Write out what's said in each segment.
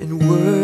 and words.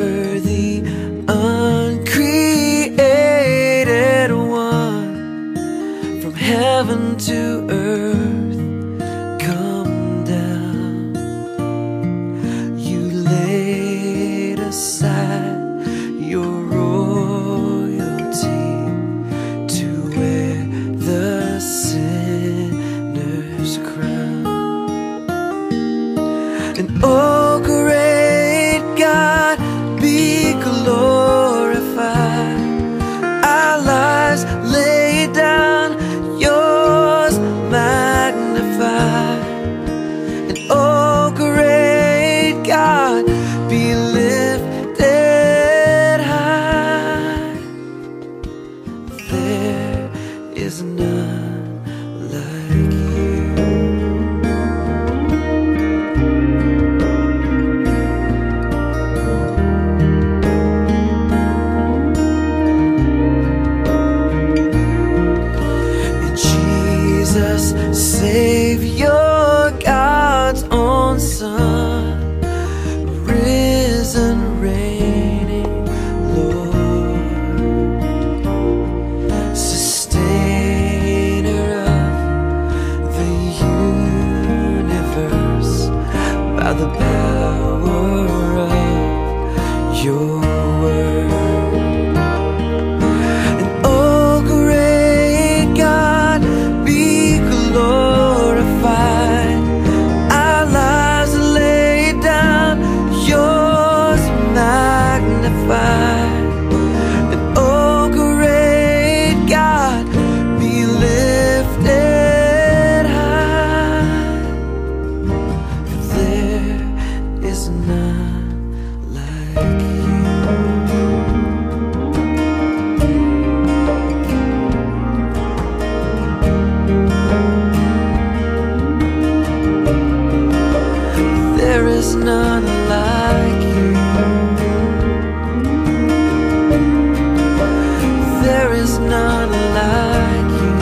not like you.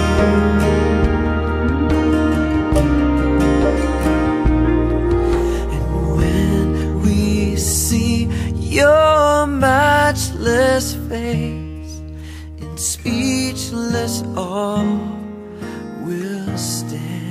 And when we see your matchless face in speechless awe, we'll stand.